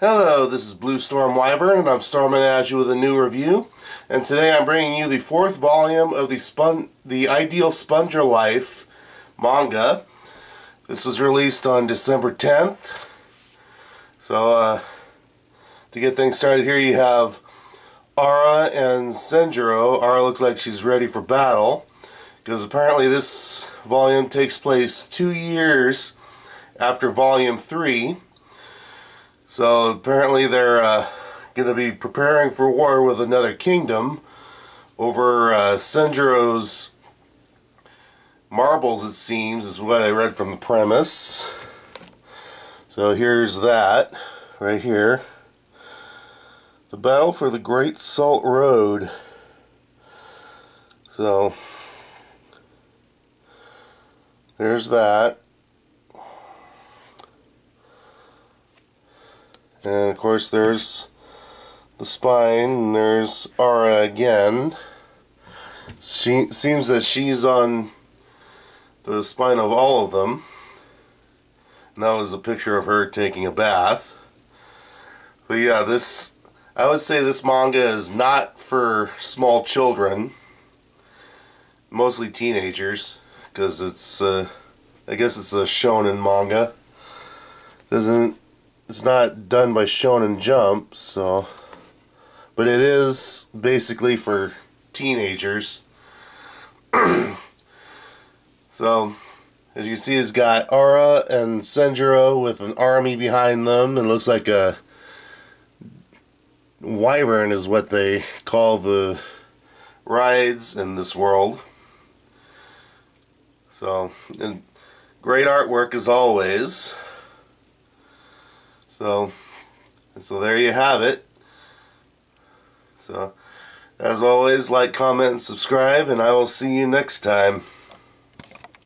Hello, this is Bluestorm Wyvern, and I'm storming at you with a new review. And today I'm bringing you the fourth volume of the Spon the Ideal Sponger Life manga. This was released on December 10th. So, uh, to get things started here, you have Ara and Senjuro. Ara looks like she's ready for battle, because apparently this volume takes place two years after Volume 3. So apparently they're uh, going to be preparing for war with another kingdom over uh, Senjuro's marbles, it seems, is what I read from the premise. So here's that, right here. The Battle for the Great Salt Road. So, there's that. And of course there's the spine, and there's Ara again. She seems that she's on the spine of all of them. And that was a picture of her taking a bath. But yeah, this I would say this manga is not for small children. Mostly teenagers, because it's uh, I guess it's a shonen manga. Doesn't it's not done by Shonen Jump, so but it is basically for teenagers. so as you can see it's got Ara and Senjuro with an army behind them and looks like a wyvern is what they call the rides in this world. So, and great artwork as always. So, so there you have it. So, as always, like, comment, and subscribe, and I will see you next time.